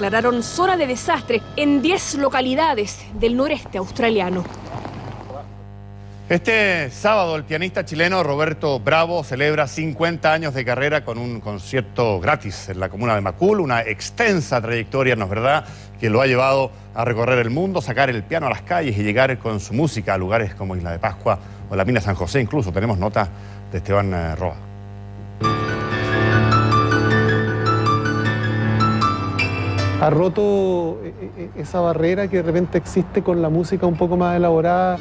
declararon zona de desastre en 10 localidades del noreste australiano. Este sábado el pianista chileno Roberto Bravo celebra 50 años de carrera con un concierto gratis en la comuna de Macul, una extensa trayectoria, ¿no es verdad?, que lo ha llevado a recorrer el mundo, sacar el piano a las calles y llegar con su música a lugares como Isla de Pascua o la Mina San José, incluso tenemos nota de Esteban eh, Roa. Ha roto eh, eh, esa barrera que de repente existe con la música un poco más elaborada.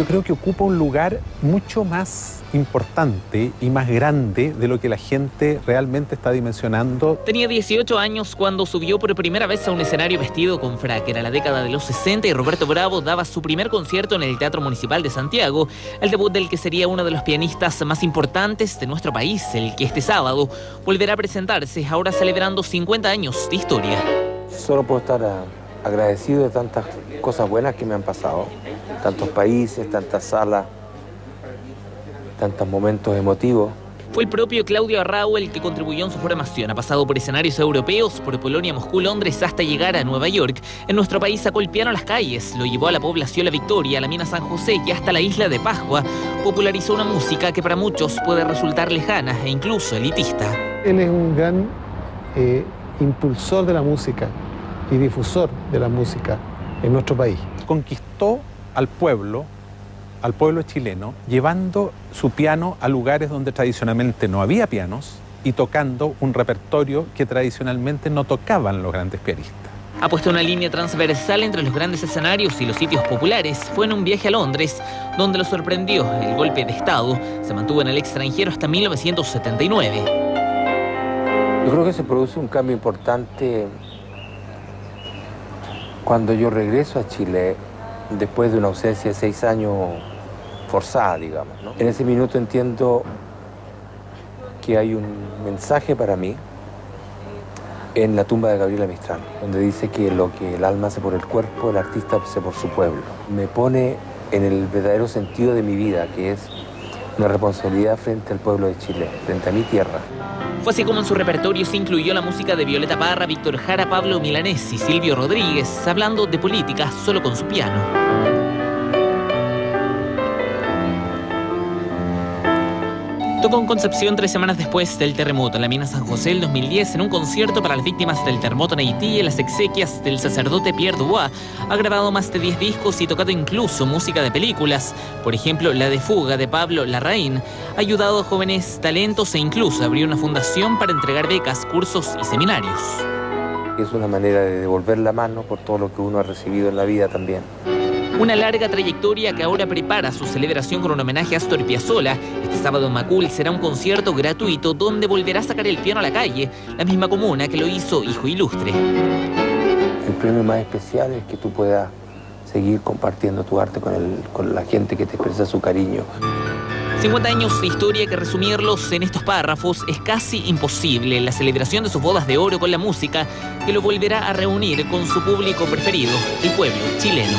Yo creo que ocupa un lugar mucho más importante y más grande de lo que la gente realmente está dimensionando. Tenía 18 años cuando subió por primera vez a un escenario vestido con frac. Era la década de los 60 y Roberto Bravo daba su primer concierto en el Teatro Municipal de Santiago, el debut del que sería uno de los pianistas más importantes de nuestro país, el que este sábado volverá a presentarse, ahora celebrando 50 años de historia. Solo puedo estar agradecido de tantas cosas buenas que me han pasado tantos países, tantas salas, tantos momentos emotivos. Fue el propio Claudio Arrau el que contribuyó en su formación. Ha pasado por escenarios europeos, por Polonia, Moscú, Londres, hasta llegar a Nueva York. En nuestro país sacó el piano a las calles, lo llevó a la población La Victoria, a la mina San José y hasta la isla de Pascua. Popularizó una música que para muchos puede resultar lejana e incluso elitista. Él es un gran eh, impulsor de la música y difusor de la música en nuestro país. Conquistó al pueblo, al pueblo chileno, llevando su piano a lugares donde tradicionalmente no había pianos y tocando un repertorio que tradicionalmente no tocaban los grandes pianistas. Ha puesto una línea transversal entre los grandes escenarios y los sitios populares. Fue en un viaje a Londres donde lo sorprendió el golpe de Estado. Se mantuvo en el extranjero hasta 1979. Yo creo que se produce un cambio importante cuando yo regreso a Chile después de una ausencia de seis años forzada, digamos. En ese minuto entiendo que hay un mensaje para mí en la tumba de Gabriela Mistral, donde dice que lo que el alma hace por el cuerpo, el artista hace por su pueblo. Me pone en el verdadero sentido de mi vida, que es una responsabilidad frente al pueblo de Chile, frente a mi tierra. Fue así como en su repertorio se incluyó la música de Violeta Parra, Víctor Jara, Pablo Milanés y Silvio Rodríguez, hablando de política solo con su piano. En Concepción tres semanas después del terremoto en la mina San José el 2010 en un concierto para las víctimas del terremoto en Haití y las exequias del sacerdote Pierre Dubois. Ha grabado más de 10 discos y tocado incluso música de películas, por ejemplo La de Fuga de Pablo Larraín. Ha ayudado a jóvenes talentos e incluso abrió una fundación para entregar becas, cursos y seminarios. Es una manera de devolver la mano por todo lo que uno ha recibido en la vida también. Una larga trayectoria que ahora prepara su celebración con un homenaje a Astor Piazzolla. Este sábado en Macul será un concierto gratuito donde volverá a sacar el piano a la calle, la misma comuna que lo hizo Hijo Ilustre. El premio más especial es que tú puedas seguir compartiendo tu arte con, con la gente que te expresa su cariño. 50 años de historia que resumirlos en estos párrafos es casi imposible. La celebración de sus bodas de oro con la música que lo volverá a reunir con su público preferido, el pueblo chileno.